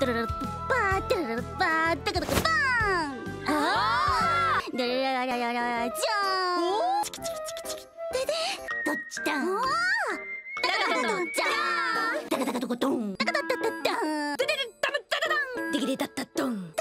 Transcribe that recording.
タララッパータララッパータカタカバーンあララララララじゃーチキチキチキチキででどっちだおタカダカドンじゃーんカダカドコドンダカダダンムダンデデタタドン